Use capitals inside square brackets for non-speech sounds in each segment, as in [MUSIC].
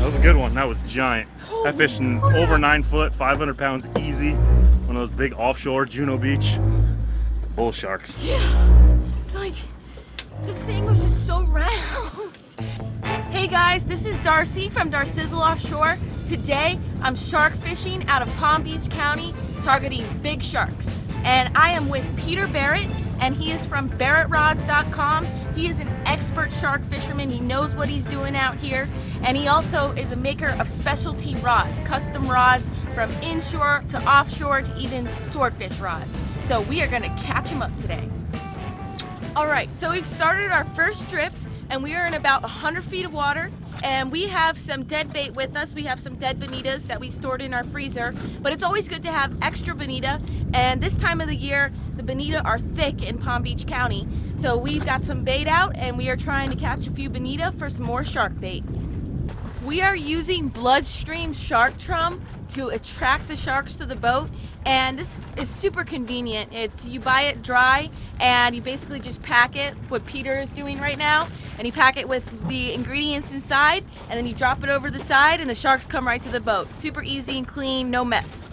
That was a good one. That was giant. I fished in over nine foot, 500 pounds easy. One of those big offshore Juno Beach bull sharks. Yeah, like the thing was just so round. Hey guys, this is Darcy from Darcizzle Offshore. Today I'm shark fishing out of Palm Beach County targeting big sharks. And I am with Peter Barrett and he is from barrettrods.com. He is an expert shark fisherman. He knows what he's doing out here. And he also is a maker of specialty rods, custom rods from inshore to offshore to even swordfish rods. So we are gonna catch him up today. All right, so we've started our first drift and we are in about 100 feet of water and we have some dead bait with us. We have some dead bonitas that we stored in our freezer, but it's always good to have extra bonita. And this time of the year, the bonita are thick in Palm Beach County. So we've got some bait out and we are trying to catch a few bonita for some more shark bait. We are using Bloodstream Shark Chum to attract the sharks to the boat and this is super convenient. It's you buy it dry and you basically just pack it what Peter is doing right now and you pack it with the ingredients inside and then you drop it over the side and the sharks come right to the boat. Super easy and clean, no mess.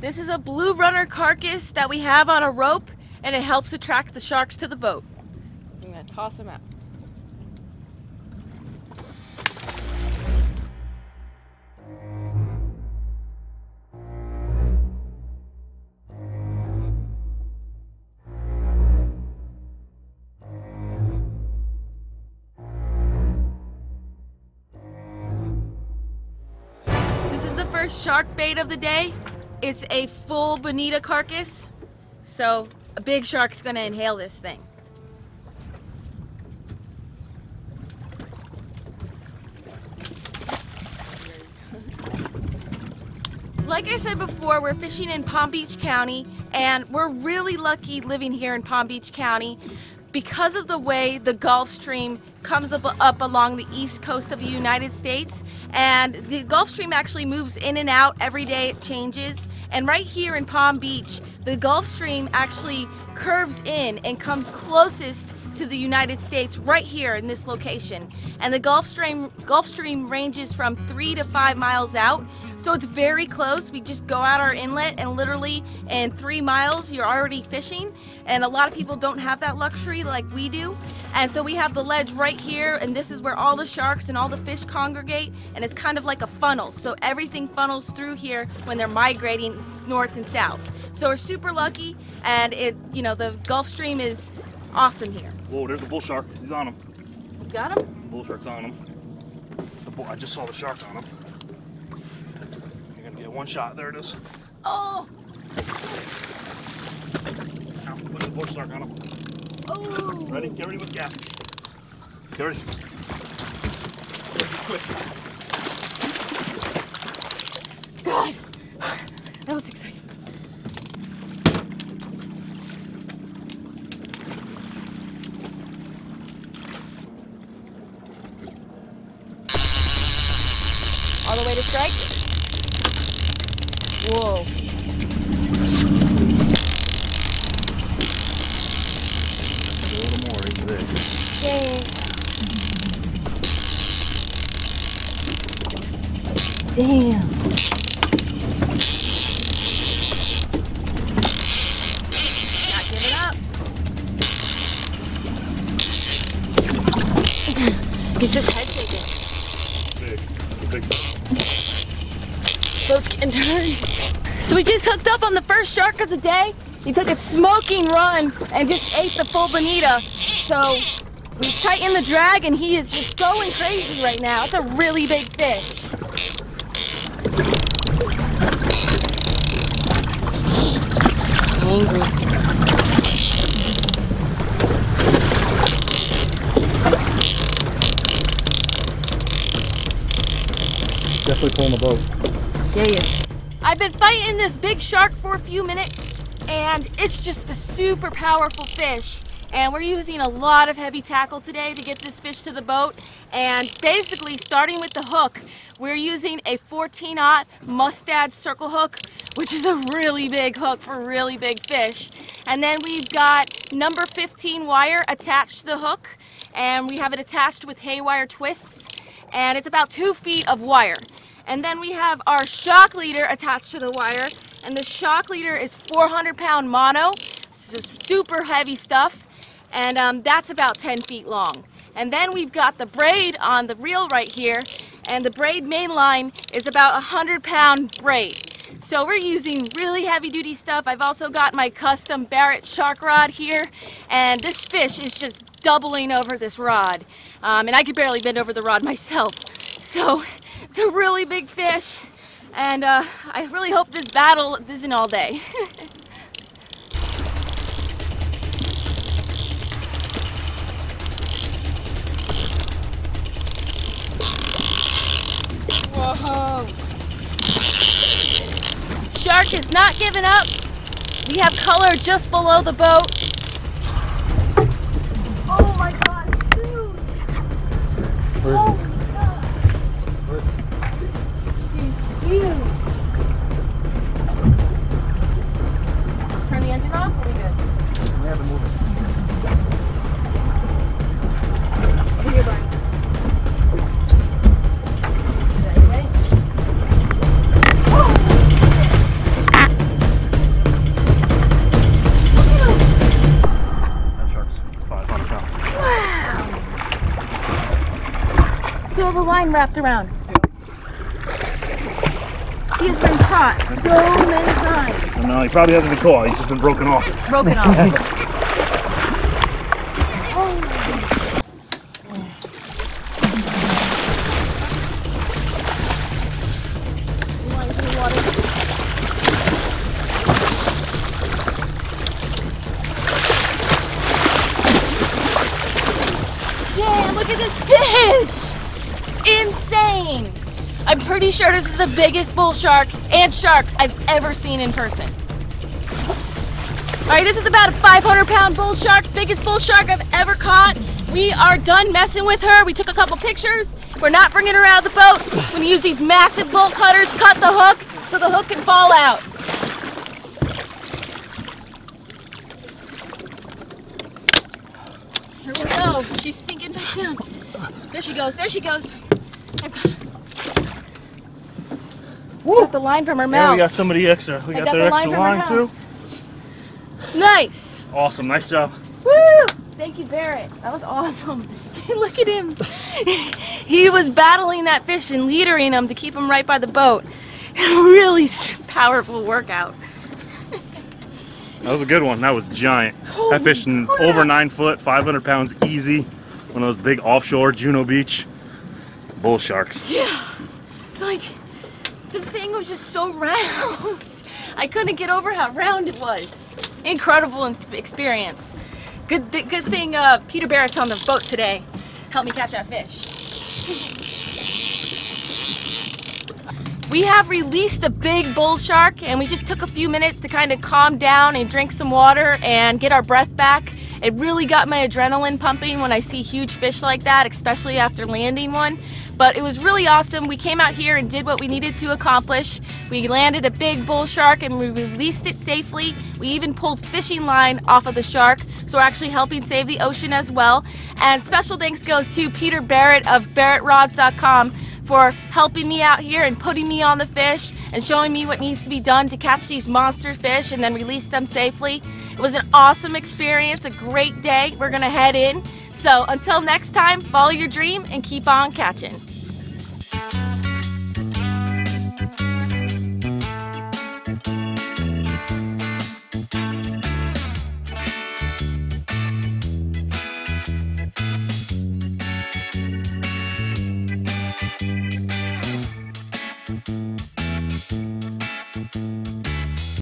This is a blue runner carcass that we have on a rope and it helps attract the sharks to the boat. I'm gonna toss them out. First shark bait of the day. It's a full bonita carcass. So a big shark's gonna inhale this thing. Like I said before, we're fishing in Palm Beach County and we're really lucky living here in Palm Beach County because of the way the Gulf Stream comes up, up along the east coast of the United States and the Gulf Stream actually moves in and out every day it changes and right here in Palm Beach the Gulf Stream actually curves in and comes closest to the United States right here in this location. And the Gulf Stream Gulf Stream ranges from three to five miles out. So it's very close. We just go out our inlet and literally in three miles you're already fishing. And a lot of people don't have that luxury like we do. And so we have the ledge right here and this is where all the sharks and all the fish congregate. And it's kind of like a funnel. So everything funnels through here when they're migrating north and south. So we're super lucky and it you know the Gulf Stream is awesome here Whoa, there's the bull shark. He's on him. you got him Bull shark's on him. The bull, I just saw the sharks on him. You're gonna get one shot. There it is. oh Now, put the bull shark on him. oh Ready? Get ready with gas. Get ready. Quick. God All the way to strike? Whoa. A little more. He's big. Yay. Damn. Not give it up. [LAUGHS] He's just head we just hooked up on the first shark of the day. He took a smoking run and just ate the full bonita. So we tightened the drag and he is just going crazy right now. It's a really big fish. Angry. Definitely pulling the boat. Yeah, yeah. I've been fighting this big shark for a few minutes and it's just a super powerful fish. And we're using a lot of heavy tackle today to get this fish to the boat. And basically, starting with the hook, we're using a 14-aught Mustad circle hook, which is a really big hook for really big fish. And then we've got number 15 wire attached to the hook, and we have it attached with haywire twists. and it's about two feet of wire. And then we have our shock leader attached to the wire, and the shock leader is 400 pound mono, so super heavy stuff, and um, that's about 10 feet long. And then we've got the braid on the reel right here, and the braid main line is about a 100 pound braid. So we're using really heavy duty stuff. I've also got my custom Barrett shark rod here, and this fish is just doubling over this rod. Um, and I could barely bend over the rod [LAUGHS] myself. So it's a really big fish, and uh, I really hope this battle isn't all day. [LAUGHS] Whoa. Shark is not giving up. We have color just below the boat. Oh my god. He's huge. Line wrapped around. He has been caught so many times. No, he probably hasn't been caught. He's just been broken off. Broken off. [LAUGHS] Insane! I'm pretty sure this is the biggest bull shark and shark I've ever seen in person. All right, this is about a 500 pound bull shark, biggest bull shark I've ever caught. We are done messing with her. We took a couple pictures. We're not bringing her out of the boat. We're gonna use these massive bolt cutters, cut the hook so the hook can fall out. Here we go. She's sinking back down. There she goes. There she goes. I've got, got the line from her mouth. Yeah, we got somebody extra. We got, got their the line extra her line too. Nice. Awesome. Nice job. Woo! Thank you, Barrett. That was awesome. [LAUGHS] Look at him. [LAUGHS] he was battling that fish and leadering him to keep him right by the boat. [LAUGHS] really powerful workout. That was a good one. That was giant. Holy that fish in over nine foot, 500 pounds easy. One of those big offshore Juno Beach bull sharks. Yeah. Like, the thing was just so round. I couldn't get over how round it was. Incredible experience. Good, th- good thing uh, Peter Barrett's on the boat today. Help me catch that fish. We have released a big bull shark and we just took a few minutes to kind of calm down and drink some water and get our breath back. It really got my adrenaline pumping when I see huge fish like that, especially after landing one. But it was really awesome. We came out here and did what we needed to accomplish. We landed a big bull shark and we released it safely. We even pulled fishing line off of the shark, so we're actually helping save the ocean as well. And special thanks goes to Peter Barrett of BarrettRods.com for helping me out here and putting me on the fish and showing me what needs to be done to catch these monster fish and then release them safely. It was an awesome experience, a great day. We're gonna head in. So until next time, follow your dream and keep on catching.